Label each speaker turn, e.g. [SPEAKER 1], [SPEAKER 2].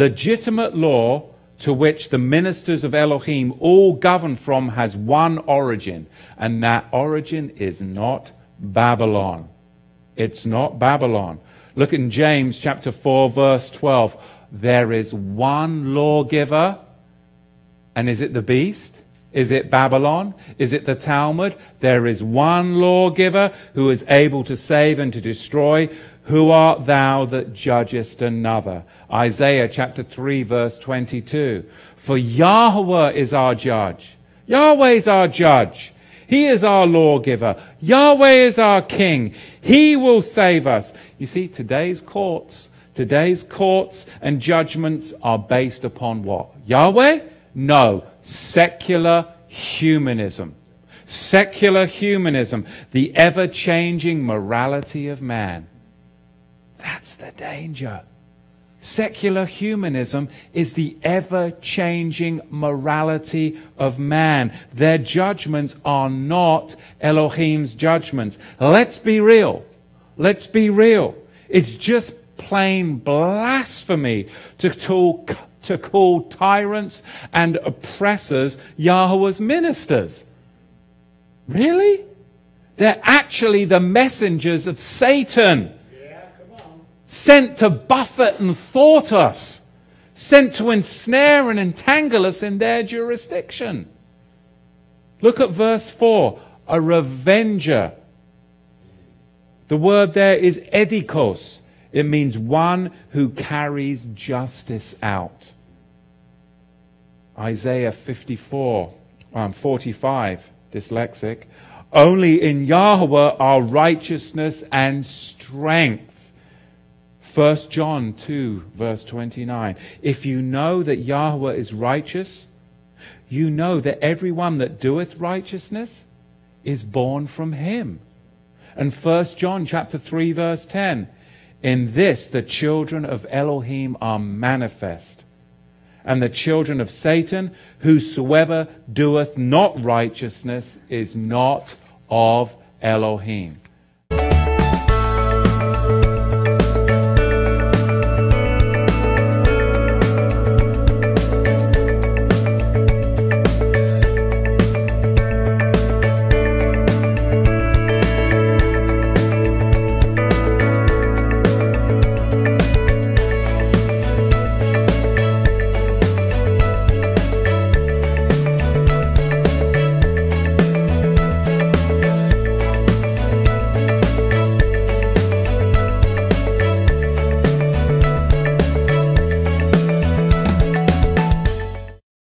[SPEAKER 1] legitimate law to which the ministers of Elohim all govern from has one origin, and that origin is not Babylon. It's not Babylon. Look in James chapter 4, verse 12. There is one lawgiver, and is it the beast? Is it Babylon? Is it the Talmud? There is one lawgiver who is able to save and to destroy. Who art thou that judgest another? Isaiah chapter 3 verse 22. For Yahweh is our judge. Yahweh is our judge. He is our lawgiver. Yahweh is our king. He will save us. You see, today's courts, today's courts and judgments are based upon what? Yahweh? No, secular humanism. Secular humanism, the ever changing morality of man. That's the danger. Secular humanism is the ever changing morality of man. Their judgments are not Elohim's judgments. Let's be real. Let's be real. It's just plain blasphemy to talk to call tyrants and oppressors Yahweh's ministers. Really? They're actually the messengers of Satan.
[SPEAKER 2] Yeah.
[SPEAKER 1] Sent to buffet and thwart us. Sent to ensnare and entangle us in their jurisdiction. Look at verse 4. A revenger. The word there is ekdikos. It means one who carries justice out. Isaiah 54, um, 45, dyslexic. Only in Yahweh are righteousness and strength. 1 John 2, verse 29. If you know that Yahweh is righteous, you know that everyone that doeth righteousness is born from him. And 1 John chapter 3, verse 10. In this the children of Elohim are manifest, and the children of Satan, whosoever doeth not righteousness is not of Elohim.